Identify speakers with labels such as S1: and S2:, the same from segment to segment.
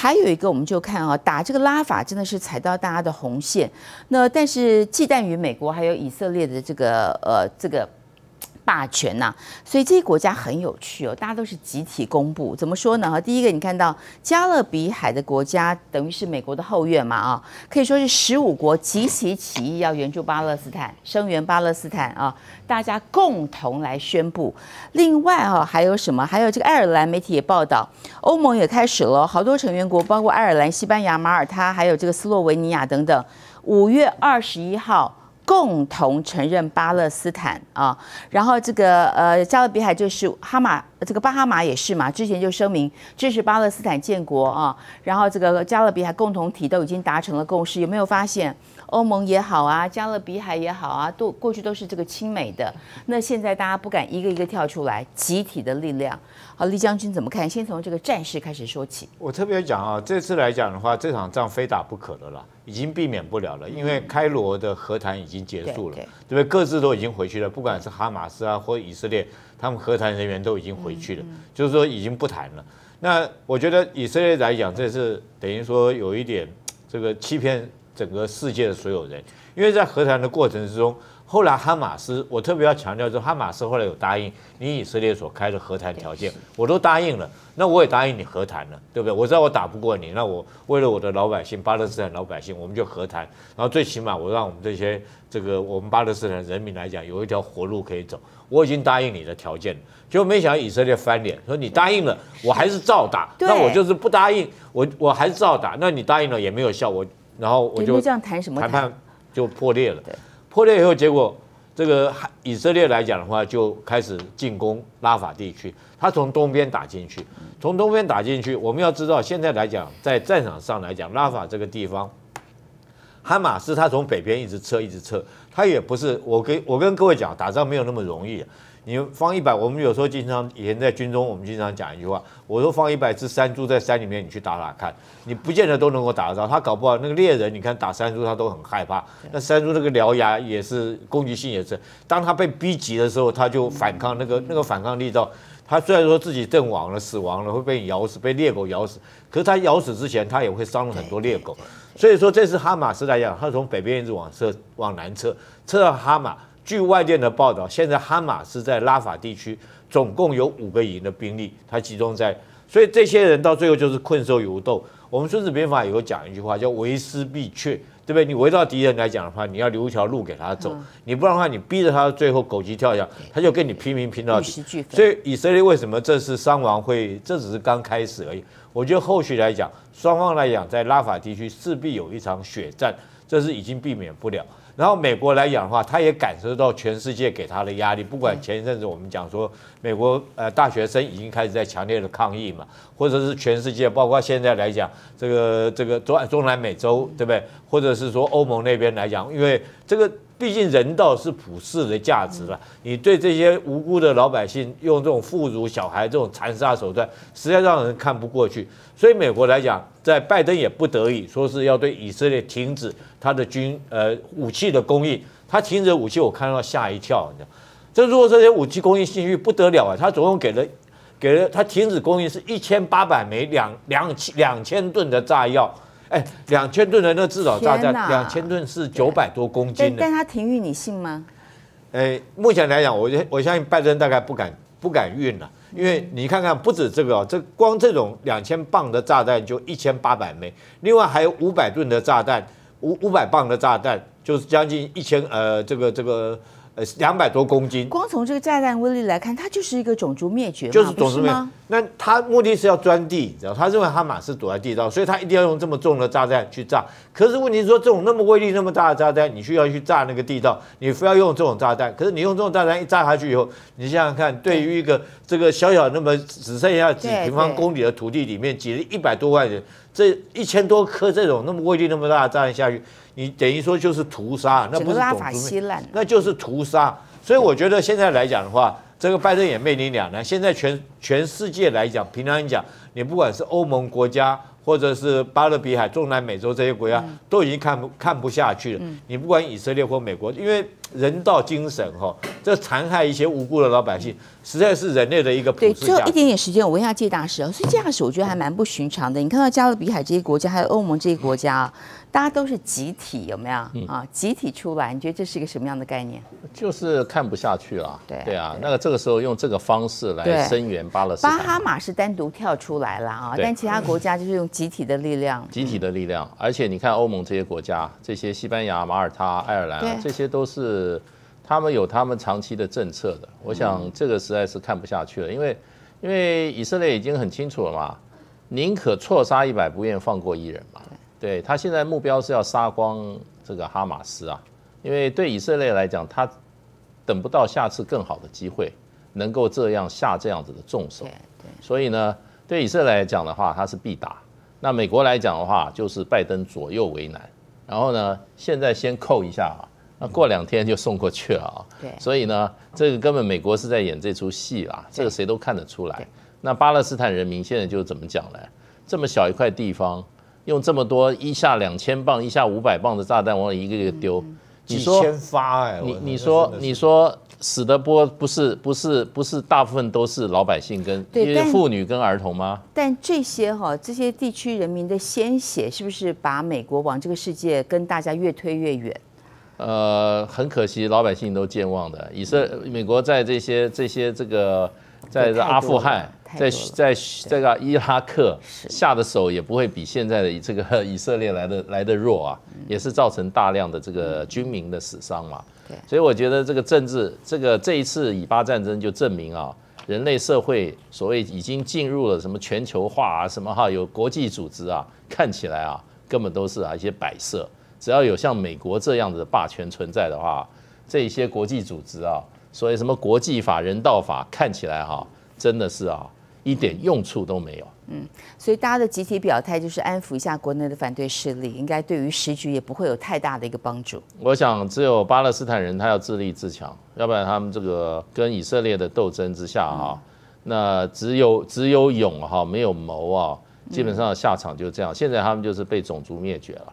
S1: 还有一个，我们就看啊，打这个拉法真的是踩到大家的红线。那但是忌惮于美国还有以色列的这个呃这个。霸权呐，所以这些国家很有趣哦，大家都是集体公布。怎么说呢？哈，第一个你看到加勒比海的国家，等于是美国的后院嘛啊，可以说是十五国集体起义要援助巴勒斯坦，声援巴勒斯坦啊，大家共同来宣布。另外啊，还有什么？还有这个爱尔兰媒体也报道，欧盟也开始了，好多成员国，包括爱尔兰、西班牙、马耳他，还有这个斯洛文尼亚等等，五月二十一号。共同承认巴勒斯坦啊，然后这个呃加勒比海就是哈马，这个巴哈马也是嘛，之前就声明支持巴勒斯坦建国啊，然后这个加勒比海共同体都已经达成了共识，有没有发现？欧盟也好啊，加勒比海也好啊，都过去都是这个亲美的。那现在大家不敢一个一个跳出来，集体的力量。好，李将军怎么看？先从这个战事开始说起。
S2: 我特别讲啊，这次来讲的话，这场仗非打不可的了，已经避免不了了，因为开罗的和谈已经结束了，对不对？各自都已经回去了，不管是哈马斯啊或以色列，他们和谈人员都已经回去了，就是说已经不谈了。那我觉得以色列来讲，这是等于说有一点这个欺骗。整个世界的所有人，因为在和谈的过程之中，后来哈马斯，我特别要强调，说哈马斯后来有答应你以色列所开的和谈条件，我都答应了，那我也答应你和谈了，对不对？我知道我打不过你，那我为了我的老百姓，巴勒斯坦老百姓，我们就和谈，然后最起码我让我们这些这个我们巴勒斯坦人民来讲，有一条活路可以走。我已经答应你的条件了，结果没想到以色列翻脸，说你答应了，我还是照打，那我就是不答应，我我还是照打，那你答应了也没有效，我。然后我就
S1: 这样谈什么
S2: 谈判就破裂了。破裂以后，结果这个以色列来讲的话，就开始进攻拉法地区。他从东边打进去，从东边打进去。我们要知道，现在来讲，在战场上来讲，拉法这个地方，哈马斯他从北边一直撤，一直撤。他也不是我跟我跟各位讲，打仗没有那么容易。你放一百，我们有时候经常以前在军中，我们经常讲一句话，我说放一百只山猪在山里面，你去打打看，你不见得都能够打得到。他搞不好那个猎人，你看打山猪他都很害怕。那山猪那个獠牙也是攻击性也是，当他被逼急的时候，他就反抗，那个那个反抗力道，他虽然说自己阵亡了、死亡了，会被你咬死、被猎狗咬死，可是他咬死之前，他也会伤了很多猎狗。所以说，这次哈马斯来讲，他从北边一直往撤，往南撤，撤到哈马。据外电的报道，现在哈马斯在拉法地区总共有五个营的兵力，它集中在，所以这些人到最后就是困兽犹斗。我们孙子兵法有讲一句话叫“围师必却”，对不对？你围到敌人来讲的话，你要留一条路给他走，你不然的话，你逼着他最后狗急跳墙，他就跟你拼命拼到底。所以以色列为什么这次伤亡会？这只是刚开始而已。我觉得后续来讲，双方来讲在拉法地区势必有一场血战，这是已经避免不了。然后美国来讲的话，他也感受到全世界给他的压力。不管前一阵子我们讲说，美国呃大学生已经开始在强烈的抗议嘛，或者是全世界，包括现在来讲，这个这个中中南美洲，对不对？或者是说欧盟那边来讲，因为这个。毕竟人道是普世的价值了，你对这些无辜的老百姓用这种妇孺小孩这种残杀手段，实在让人看不过去。所以美国来讲，在拜登也不得已说是要对以色列停止他的军呃武器的供应。他停止武器，我看到吓一跳，你知道？这如果这些武器供应信誉不得了啊！他总共给了给了他停止供应是一千八百枚两两千两千吨的炸药。哎，两千吨的那制导炸弹，两千吨是九百多公斤的。
S1: 但他停运，你信吗？
S2: 哎，目前来讲，我我相信拜登大概不敢不敢运了，因为你看看，不止这个哦，这光这种两千磅的炸弹就一千八百枚，另外还有五百吨的炸弹，五五百磅的炸弹就是将近一千呃，这个这个。呃，两百多公斤。
S1: 光从这个炸弹威力来看，它就是一个种族灭绝，
S2: 就是种族灭。那他目的是要钻地，你知道？他认为哈马斯躲在地道，所以他一定要用这么重的炸弹去炸。可是问题是说，这种那么威力那么大的炸弹，你需要去炸那个地道，你非要用这种炸弹。可是你用这种炸弹一炸下去以后，你想想看，对于一个这个小小那么只剩下几平方公里的土地里面挤了一百多万人，这一千多颗这种那么威力那么大的炸弹下去。你等于说就是屠杀，那不是种族那就是屠杀。所以我觉得现在来讲的话，这个拜登也面临两难。现在全全世界来讲，平常讲，你不管是欧盟国家，或者是巴勒比海、中南美洲这些国家，都已经看不看不下去了。你不管以色列或美国，因为人道精神哈，这残害一些无辜的老百姓，实在是人类的一个普
S1: 对。最后一点点时间，我问一下介大使哦。所以介大使，我觉得还蛮不寻常的。你看到加勒比海这些国家，还有欧盟这些国家啊，大家都是集体，有没有
S2: 嗯
S1: 啊？集体出来，你觉得这是一个什么样的概念？
S3: 就是看不下去了。
S1: 对
S3: 对啊，那个这个时候用这个方式来声援巴勒斯坦巴。
S1: 哈马是单独跳出来了啊，但其他国家就是用集体的力量。
S3: 集体的力量，而且你看欧盟这些国家，这些西班牙、马耳他、爱尔兰啊，这些都是他们有他们长期的政策的。我
S1: 嗯
S3: 想这个实在是看不下去了，因为因为以色列已经很清楚了嘛，宁可错杀一百，不愿放过一人嘛。对他现在目标是要杀光这个哈马斯啊，因为对以色列来讲，他等不到下次更好的机会，能够这样下这样子的重手所以呢，对以色列来讲的话，他是必打；那美国来讲的话，就是拜登左右为难。然后呢，现在先扣一下啊，那过两天就送过去了啊。
S1: 对
S3: 所以呢，这个根本美国是在演这出戏啦，这个谁都看得出来。那巴勒斯坦人民现在就怎么讲呢？这么小一块地方，用这么多一下两千磅、一下五百磅的炸弹往里一个一个丢，你说
S2: 几千发哎，
S3: 你你说你说死的波不是不是不是大部分都是老百姓跟因为妇女跟儿童吗？
S1: 但这些哈、这些地区人民的鲜血，是不是把美国往这个世界跟大家越推越远？
S3: 呃，很可惜，老百姓都健忘的。以色美国在这些这些这个，在这阿富汗，在在这个伊拉克下的手也不会比现在的这个以色列来的来的弱啊，也是造成大量的这个军民的死伤嘛。
S1: 对
S3: 所以我觉得这个政治，这个这一次以巴战争就证明啊，人类社会所谓已经进入了什么全球化啊，什么哈有国际组织啊，看起来啊根本都是啊一些摆设。只要有像美国这样子的霸权存在的话，这一些国际组织啊，所谓什么国际法、人道法，看起来哈、真的是啊一点用处都没有。
S1: 嗯所以大家的集体表态就是安抚一下国内的反对势力，应该对于时局也不会有太大的一个帮助。
S3: 我想，只有巴勒斯坦人他要自立自强，要不然他们这个跟以色列的斗争之下哈、那只有只有勇哈，没有谋啊，基本上下场就这样。现在他们就是被种族灭绝了。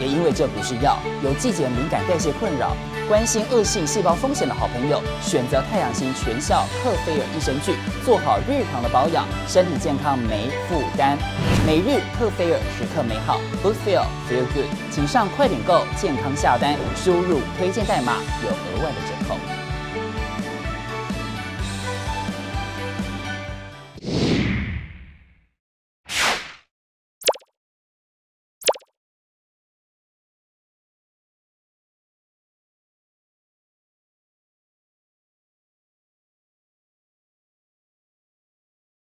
S4: 也因为这不是药，有季节敏感、代谢困扰、关心恶性细胞风险的好朋友，选择太阳星全效特菲尔益生菌，做好日常的保养，身体健康没负担。每日特菲尔时刻美好，Good Feel Feel Good，请上快点购健康下单，输入推荐代码有额外的折。